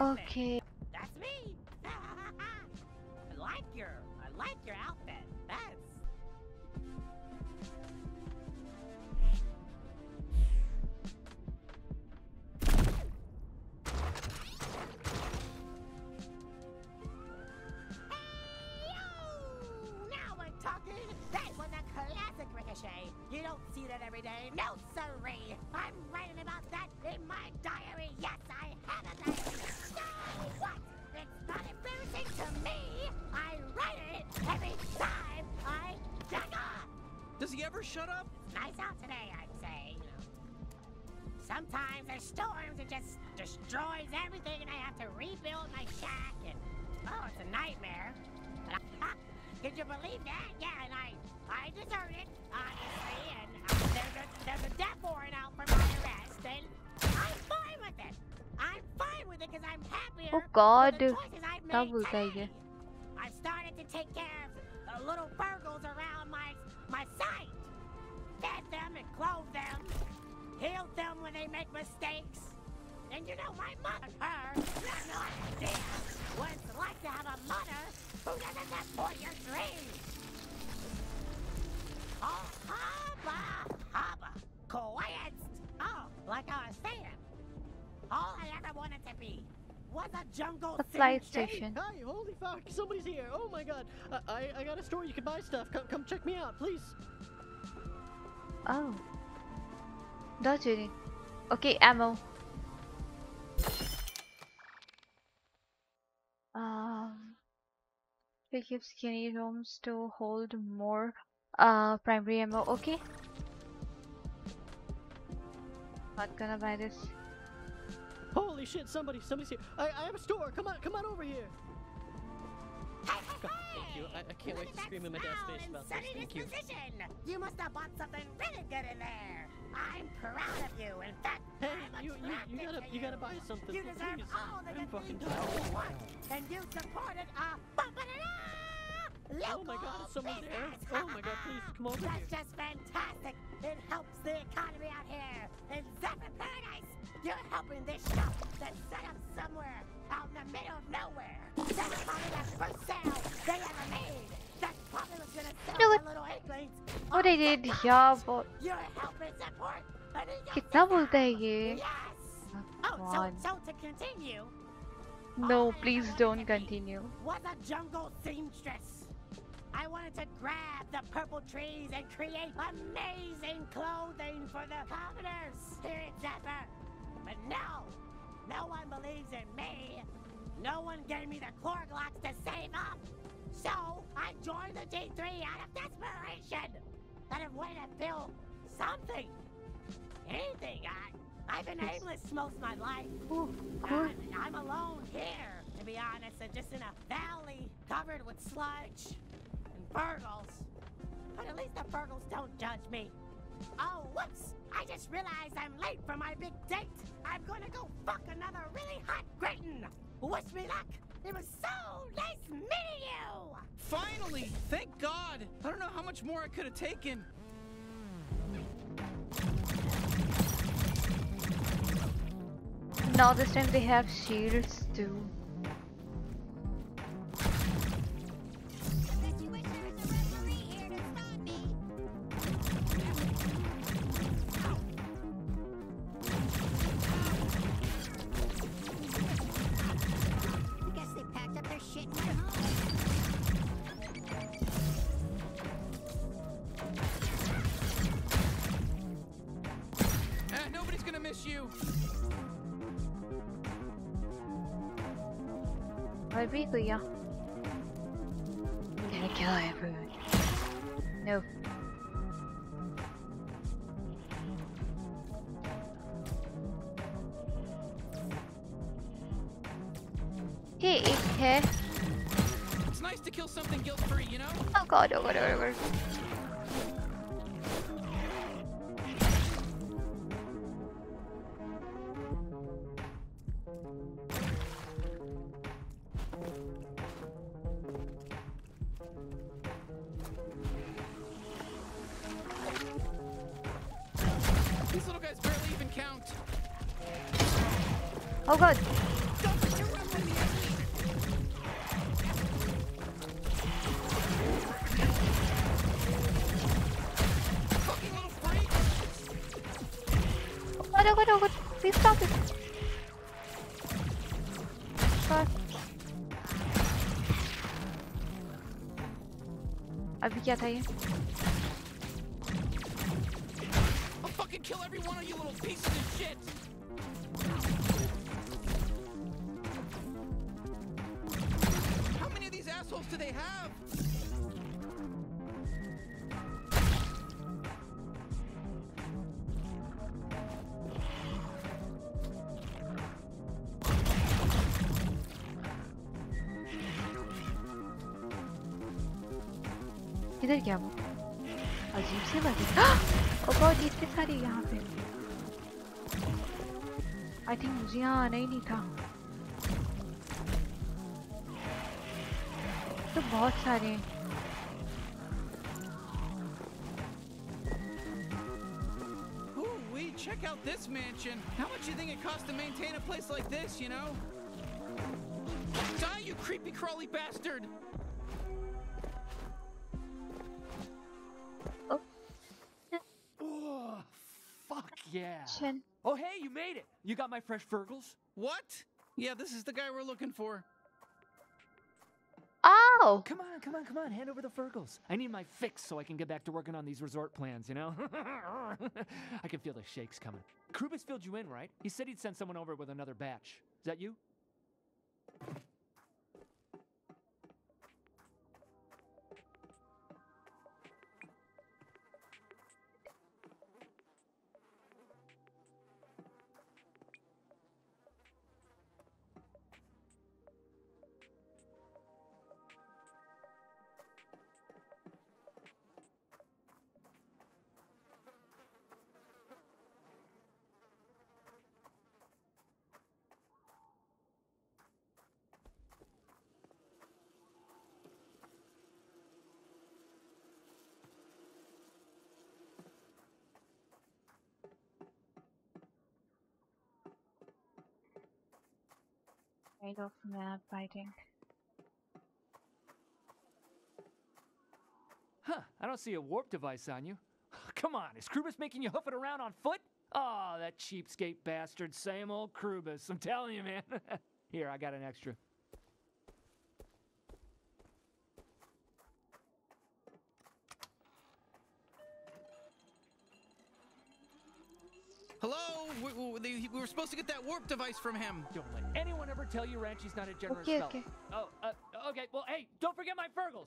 Okay. That's me. I like your, I like your outfit. Every day. No, sirree. I'm writing about that in my diary. Yes, I have a diary. So what? It's not embarrassing to me. I write it every time I jack off. Does he ever shut up? It's nice out today, I'd say. You know. Sometimes there's storms that just destroys everything, and I have to rebuild my shack. And oh, it's a nightmare. Could you believe that? Yeah, and I I obviously, and uh, there's a death warrant out for my arrest, I'm fine with it. I'm fine with it because I'm happier. Oh God, that was today. I started to take care of the little burgles around my my site. Fed them and clothed them, healed them when they make mistakes. And you know, my mother, her, like to have a mother who doesn't support your dreams. Oh! Quiet. Oh, like I was saying. All I ever wanted to be was a jungle The flight seamstress. station. Hi, holy fuck, somebody's here. Oh my god. Uh, I, I got a store you can buy stuff. Come, come check me out, please. Oh. Dodgery. Okay, ammo. Um, we keep skinny rooms to hold more uh primary ammo. Okay. Not gonna buy this. Holy shit, somebody, somebody's here. I, I have a store. Come on, come on over here. Hey, hey, God, thank you. I- I can't Look wait to scream in my dad's smile face and about this. Thank you. You must have bought something really good in there. I'm proud of you. In fact, Hey, I'm you, you, you gotta, to you gotta buy something. You deserve please. all the I'm good fucking things dying. you want, and you supported a ba-ba-da-da Oh my God, is someone there? business. Oh my God, please come over That's here. just fantastic. It helps the economy out here in Zephyr Paradise. You're helping this shop that's set up somewhere out in the middle of nowhere. That's probably the first sale they ever made. That's probably what's gonna sell you know the little inklings. Oh, they did. The yeah, but... You're helping support You doubled there, you. Yes. Oh, oh so, so to continue... No, please don't continue. Was a jungle seamstress I wanted to grab the purple trees and create amazing clothing for the commoners in Zephyr. But no, no one believes in me. No one gave me the Chlorglocks to save up. So I joined the G3 out of desperation. Out of way to build something. Anything. I, I've been aimless most of my life. I'm, I'm alone here, to be honest, and just in a valley covered with sludge burgles. But at least the burgles don't judge me. Oh, whoops! I just realized I'm late for my big date. I'm gonna go fuck another really hot Grayton. Wish me luck. It was so nice meeting you. Finally! Thank God! I don't know how much more I could have taken. Now this time they have shields too. I'm gonna kill everyone. No. Hey, okay. It's nice to kill something guilt-free, you know? Oh god, oh god, oh god. Oh, good, oh good. Please stop it. Stop. अभी क्या था ये इधर क्या वो अजीब सी बात है ओ गॉड ये इतने सारे यहाँ पे आई थिंक मुझे यहाँ आना ही नहीं था तो बहुत सारे हैं Ooh, we check out this mansion. How much do you think it costs to maintain a place like this, you know? Die, you creepy crawly bastard! Yeah. Chen Oh, hey, you made it. You got my fresh Fergles? What? Yeah, this is the guy we're looking for. Oh Come on, come on, come on. Hand over the Fergles. I need my fix so I can get back to working on these resort plans, you know? I can feel the shakes coming. Krubis filled you in, right? He said he'd send someone over with another batch. Is that you? Of I Huh, I don't see a warp device on you. Come on, is Krubis making you hoof it around on foot? Oh, that cheapskate bastard. Same old Krubis. I'm telling you, man. Here, I got an extra. Were supposed to get that warp device from him. Don't let anyone ever tell you Ranchi's not a generous Okay, fellow. okay. Oh, uh, okay. Well, hey, don't forget my Fergles.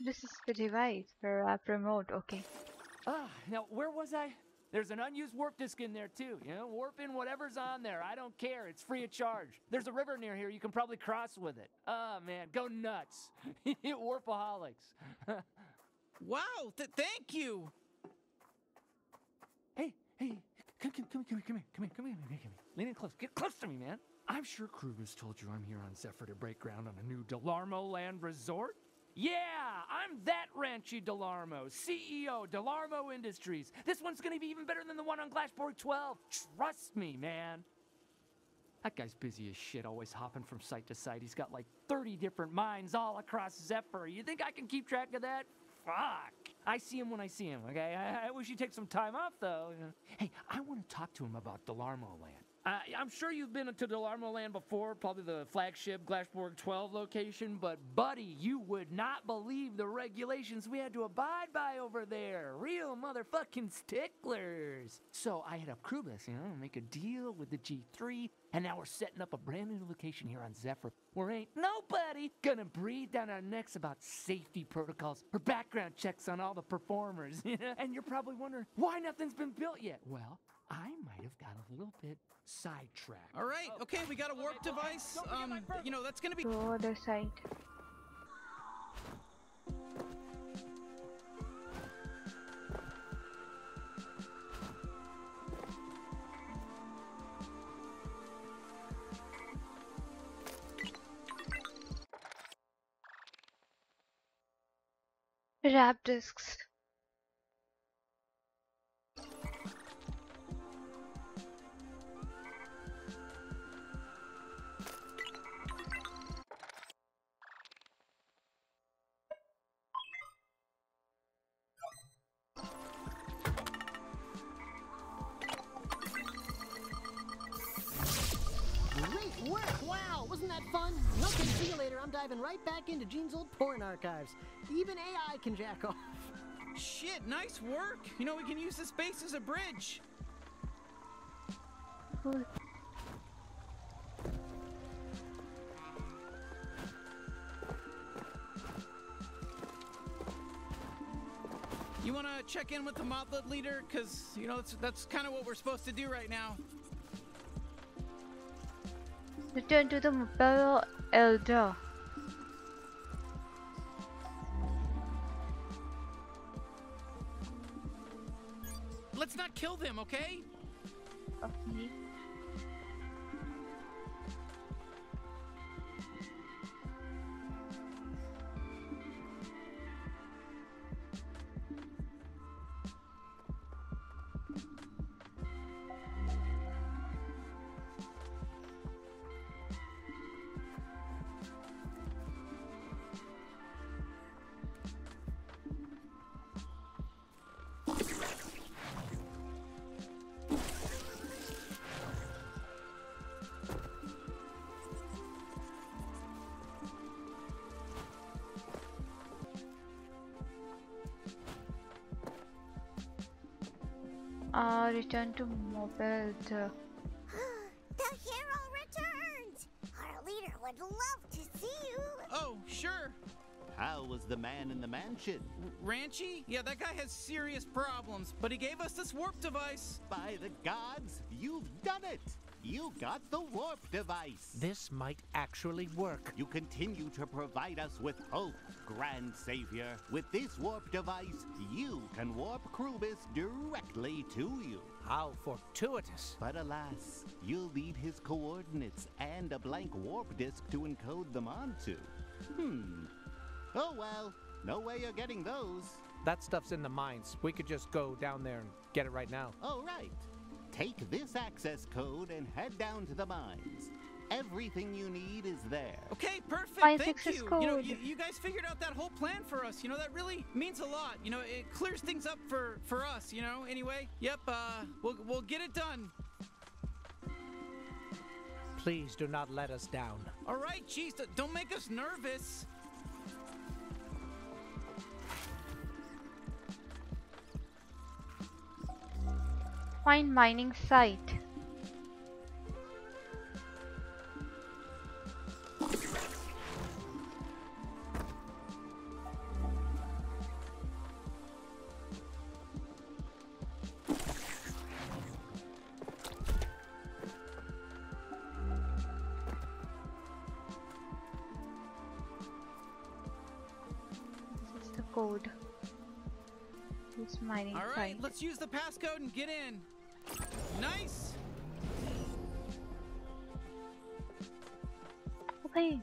this is the device for app remote okay Ah, now where was I? There's an unused warp disk in there too. You know, warp in whatever's on there. I don't care. It's free of charge. There's a river near here. You can probably cross with it. Oh man, go nuts! Warpaholics. Wow, th- thank you. hey, hey, come, come, come, come, come here, come here, come here, come here, come here. Lean in close. Get close to me, man. I'm sure Kruger's told you I'm here on Zephyr to break ground on a new Delarmo Land Resort. Yeah, I'm that Ranchy Delarmo, CEO, Delarmo Industries. This one's gonna be even better than the one on Glashborg 12. Trust me, man. That guy's busy as shit, always hopping from site to site. He's got like 30 different mines all across Zephyr. You think I can keep track of that? Fuck. I see him when I see him, okay? I, I wish he'd take some time off, though. Hey, I want to talk to him about Delarmo Land. Uh, I'm sure you've been to Delarmo Land before, probably the flagship Glashborg 12 location, but buddy, you would not believe the regulations we had to abide by over there. Real motherfucking sticklers. So I hit up Krubis, you know, make a deal with the G3, and now we're setting up a brand new location here on Zephyr where ain't nobody gonna breathe down our necks about safety protocols or background checks on all the performers. and you're probably wondering why nothing's been built yet. Well, I might have got a little bit sidetracked. All right, okay, we got a warp okay, okay, device. don't forget my Um, you know, that's gonna be. to other side wrap discs diving right back into Gene's old porn archives. Even AI can jack off. Shit, nice work. You know, we can use this base as a bridge. Cool. You want to check in with the mothlet leader? Because, you know, that's, that's kind of what we're supposed to do right now. Return to the Mobile Elder. Kill them, okay? Okay. Return to Mobile the hero returned! Our leader would love to see you! Oh, sure. How was the man in the mansion? Ranchy? Yeah, that guy has serious problems, but he gave us this warp device. By the gods, you've done it! You got the warp device! This might actually work. You continue to provide us with hope, Grand Savior. With this warp device, you can warp Krubis directly to you. How fortuitous. But alas, you'll need his coordinates and a blank warp disk to encode them onto. Hmm. Oh well, no way you're getting those. That stuff's in the mines. We could just go down there and get it right now. Oh, right. Take this access code and head down to the mines. Everything you need is there. Okay, perfect. Find Thank success you. You know, you, you guys figured out that whole plan for us. You know, that really means a lot. You know, it clears things up for for us. You know. Anyway, yep. Uh, we'll we'll get it done. Please do not let us down. All right, geez, d- don't make us nervous. Find mining site. This is the code. This mining All right, site. let's use the passcode and get in. Nice. Okay.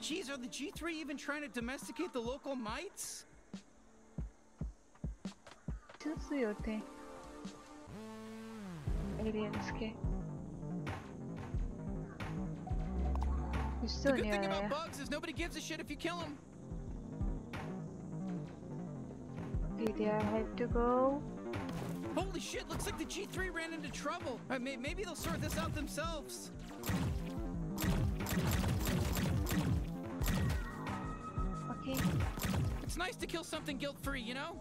Geez, are the G3 even trying to domesticate the local mites? Just do your. Aliens, okay. You still the good thing about bugs is nobody gives a shit if you kill them. Did I have to go? Holy shit, looks like the G3 ran into trouble. Uh, may- maybe they'll sort this out themselves. Okay. It's nice to kill something guilt-free, you know?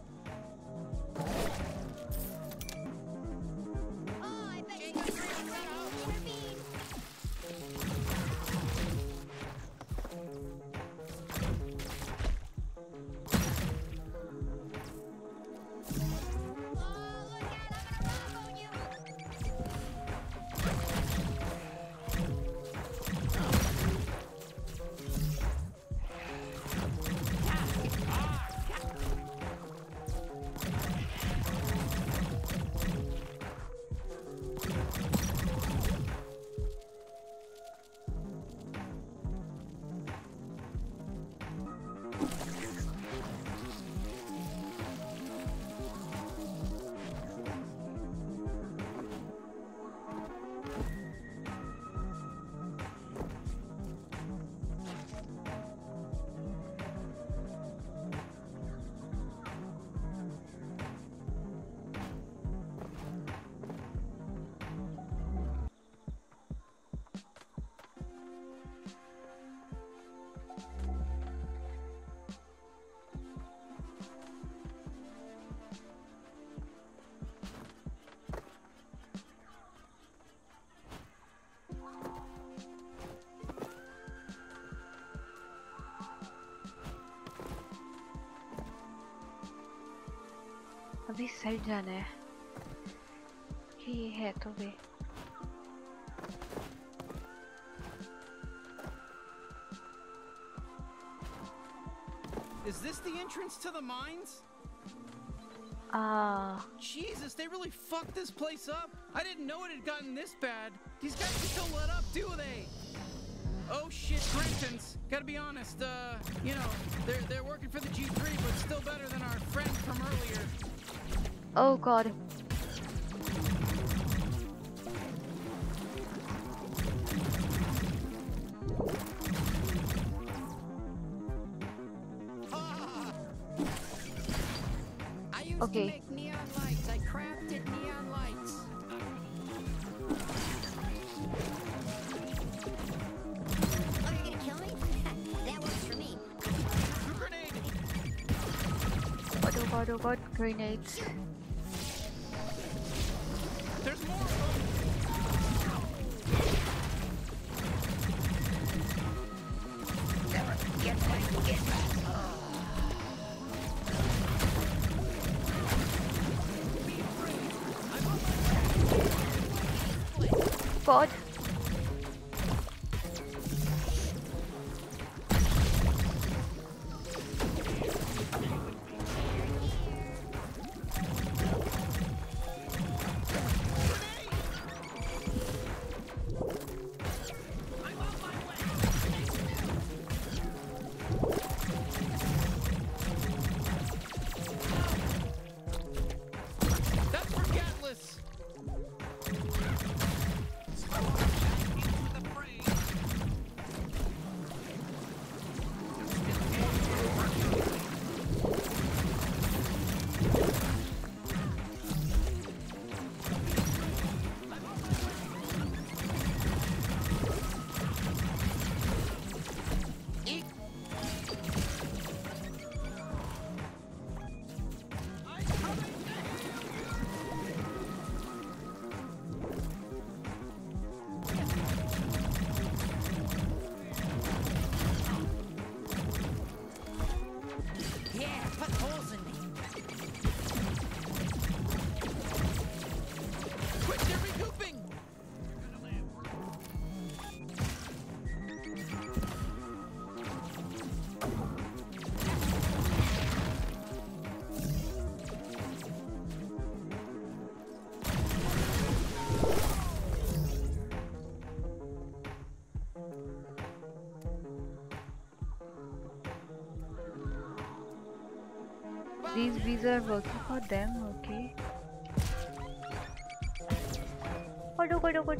अभी side जाना है कि ये है तो वे Is this the entrance to the mines? Ah, Jesus, they really fucked this place up. I didn't know it had gotten this bad. These guys just don't let up, do they? Oh shit, Brentons. Gotta be honest, uh, you know, they're they're working for the G3, but still better than our friend from earlier. oh god. Okay. oh god, oh god, grenades. There's more These are working for them, okay. Oh god, oh god.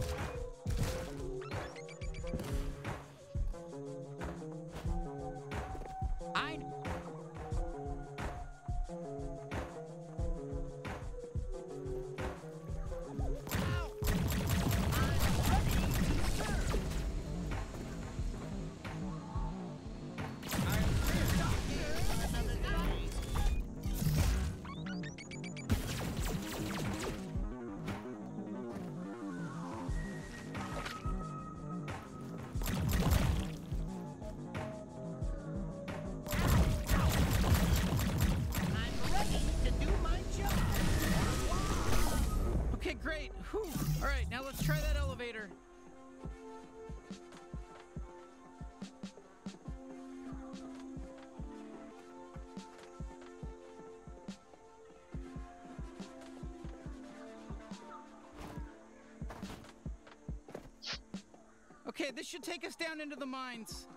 All right, now let's try that elevator. Okay, this should take us down into the mines.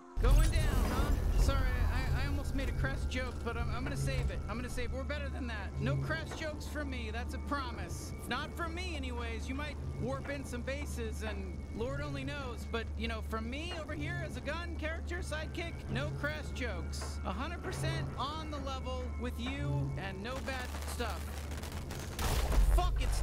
Made a crass joke, but I'm, I'm gonna save it. I'm gonna save. We're better than that. No crass jokes from me. That's a promise. Not from me, anyways. You might warp in some bases, and Lord only knows. But you know, from me over here as a gun character sidekick, no crass jokes. 100% on the level with you, and no bad stuff. Fuck! It's